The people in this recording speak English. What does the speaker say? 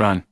Run.